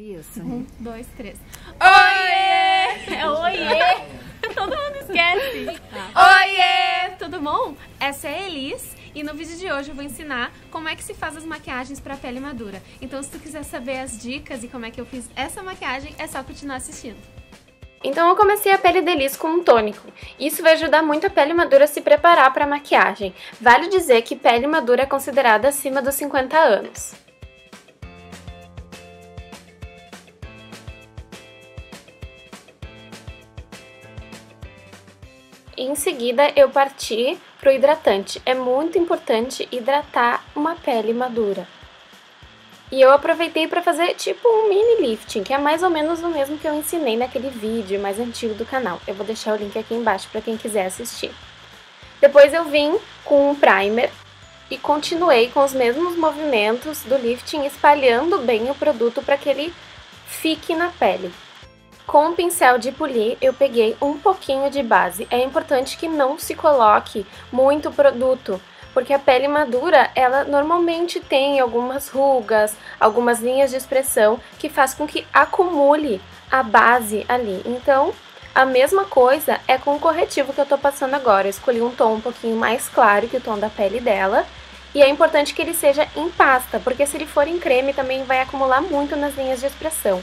Isso. Um, dois, três. Oiê! É oiê! Todo mundo esquece. Oiê! Tudo bom? Essa é a Elis e no vídeo de hoje eu vou ensinar como é que se faz as maquiagens para pele madura. Então se tu quiser saber as dicas e como é que eu fiz essa maquiagem, é só continuar assistindo. Então eu comecei a pele Delis com um tônico. Isso vai ajudar muito a pele madura a se preparar para a maquiagem. Vale dizer que pele madura é considerada acima dos 50 anos. Em seguida eu parti para o hidratante. É muito importante hidratar uma pele madura. E eu aproveitei para fazer tipo um mini lifting, que é mais ou menos o mesmo que eu ensinei naquele vídeo mais antigo do canal. Eu vou deixar o link aqui embaixo para quem quiser assistir. Depois eu vim com um primer e continuei com os mesmos movimentos do lifting, espalhando bem o produto para que ele fique na pele. Com o pincel de polir, eu peguei um pouquinho de base. É importante que não se coloque muito produto, porque a pele madura, ela normalmente tem algumas rugas, algumas linhas de expressão que faz com que acumule a base ali. Então, a mesma coisa é com o corretivo que eu tô passando agora. Eu escolhi um tom um pouquinho mais claro que o tom da pele dela. E é importante que ele seja em pasta, porque se ele for em creme também vai acumular muito nas linhas de expressão.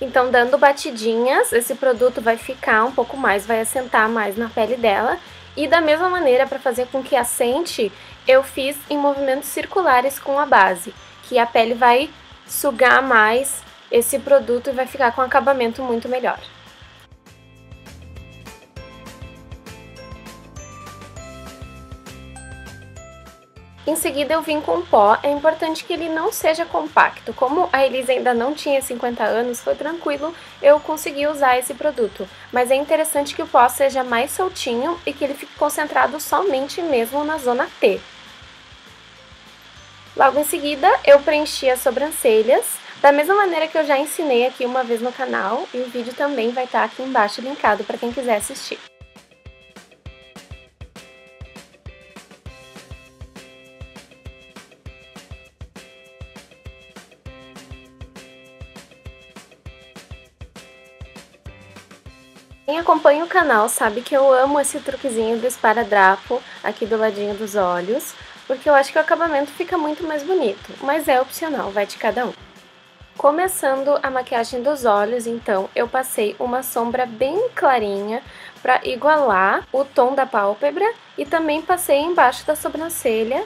Então, dando batidinhas, esse produto vai ficar um pouco mais, vai assentar mais na pele dela. E da mesma maneira, para fazer com que assente, eu fiz em movimentos circulares com a base, que a pele vai sugar mais esse produto e vai ficar com um acabamento muito melhor. Em seguida eu vim com pó, é importante que ele não seja compacto. Como a Elisa ainda não tinha 50 anos, foi tranquilo eu conseguir usar esse produto. Mas é interessante que o pó seja mais soltinho e que ele fique concentrado somente mesmo na zona T. Logo em seguida eu preenchi as sobrancelhas, da mesma maneira que eu já ensinei aqui uma vez no canal, e o vídeo também vai estar aqui embaixo linkado para quem quiser assistir. Quem acompanha o canal sabe que eu amo esse truquezinho do esparadrapo aqui do ladinho dos olhos, porque eu acho que o acabamento fica muito mais bonito, mas é opcional, vai de cada um. Começando a maquiagem dos olhos, então, eu passei uma sombra bem clarinha para igualar o tom da pálpebra e também passei embaixo da sobrancelha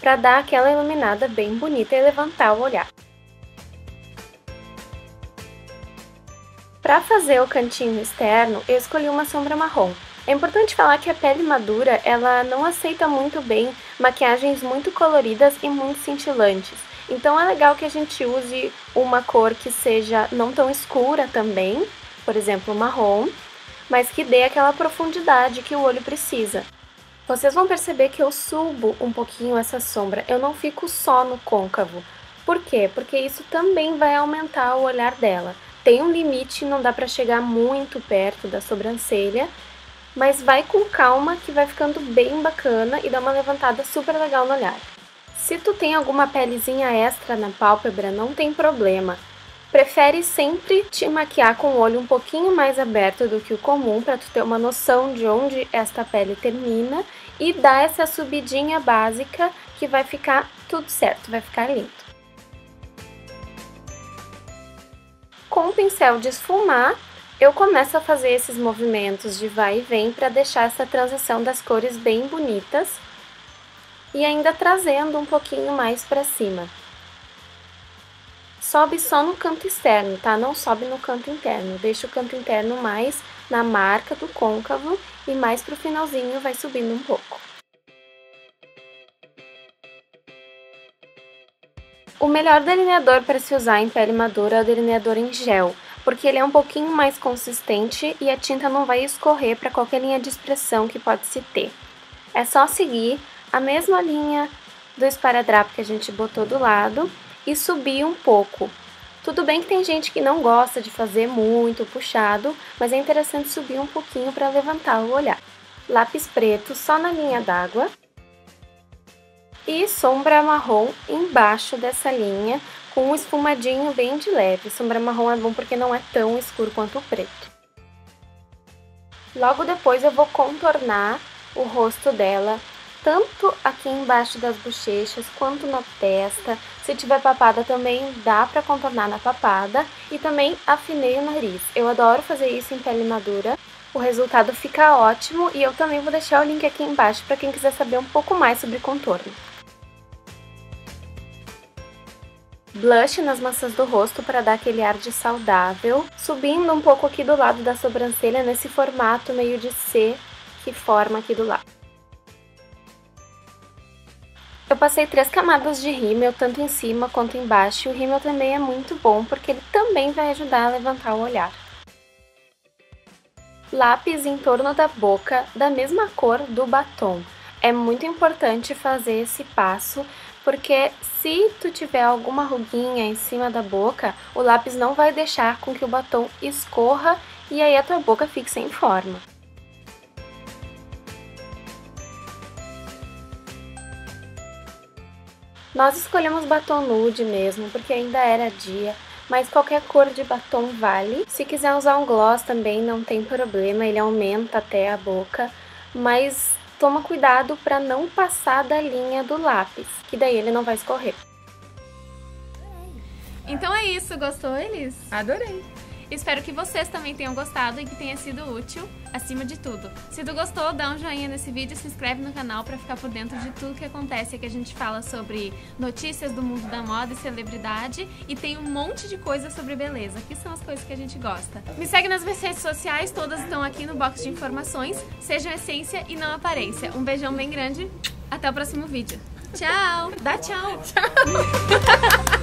para dar aquela iluminada bem bonita e levantar o olhar. Para fazer o cantinho externo, eu escolhi uma sombra marrom. É importante falar que a pele madura, ela não aceita muito bem maquiagens muito coloridas e muito cintilantes. Então é legal que a gente use uma cor que seja não tão escura também, por exemplo, marrom, mas que dê aquela profundidade que o olho precisa. Vocês vão perceber que eu subo um pouquinho essa sombra, eu não fico só no côncavo. Por quê? Porque isso também vai aumentar o olhar dela tem um limite, não dá para chegar muito perto da sobrancelha, mas vai com calma que vai ficando bem bacana e dá uma levantada super legal no olhar. Se tu tem alguma pelezinha extra na pálpebra, não tem problema. Prefere sempre te maquiar com o olho um pouquinho mais aberto do que o comum para tu ter uma noção de onde esta pele termina e dar essa subidinha básica que vai ficar tudo certo, vai ficar lindo. Com o pincel de esfumar, eu começo a fazer esses movimentos de vai e vem para deixar essa transição das cores bem bonitas e ainda trazendo um pouquinho mais para cima. Sobe só no canto externo, tá? Não sobe no canto interno. Deixa o canto interno mais na marca do côncavo e mais pro finalzinho vai subindo um pouco. O melhor delineador para se usar em pele madura é o delineador em gel, porque ele é um pouquinho mais consistente e a tinta não vai escorrer para qualquer linha de expressão que pode se ter. É só seguir a mesma linha do esparadrapo que a gente botou do lado e subir um pouco. Tudo bem que tem gente que não gosta de fazer muito puxado, mas é interessante subir um pouquinho para levantar o olhar. Lápis preto só na linha d'água e sombra marrom embaixo dessa linha com um esfumadinho bem de leve. Sombra marrom é bom porque não é tão escuro quanto o preto. Logo depois eu vou contornar o rosto dela, tanto aqui embaixo das bochechas quanto na testa. Se tiver papada também dá pra contornar na papada e também afinei o nariz. Eu adoro fazer isso em pele madura. O resultado fica ótimo e eu também vou deixar o link aqui embaixo para quem quiser saber um pouco mais sobre contorno. Blush nas maçãs do rosto para dar aquele ar de saudável, subindo um pouco aqui do lado da sobrancelha nesse formato meio de C que forma aqui do lado. Eu passei três camadas de rímel, tanto em cima quanto embaixo, o rímel também é muito bom, porque ele também vai ajudar a levantar o olhar. Lápis em torno da boca, da mesma cor do batom. É muito importante fazer esse passo, porque se tu tiver alguma ruguinha em cima da boca, o lápis não vai deixar com que o batom escorra e aí a tua boca fique sem forma. Nós escolhemos batom nude mesmo, porque ainda era dia, mas qualquer cor de batom vale. Se quiser usar um gloss também não tem problema, ele aumenta até a boca, mas toma cuidado para não passar da linha do lápis, que daí ele não vai escorrer. Então é isso, gostou, Elis? Adorei! Espero que vocês também tenham gostado e que tenha sido útil, acima de tudo. Se tu gostou, dá um joinha nesse vídeo se inscreve no canal para ficar por dentro de tudo que acontece. Aqui a gente fala sobre notícias do mundo da moda e celebridade e tem um monte de coisas sobre beleza, que são as coisas que a gente gosta. Me segue nas minhas redes sociais, todas estão aqui no box de informações. Sejam essência e não aparência. Um beijão bem grande, até o próximo vídeo. Tchau! Dá tchau! Tchau!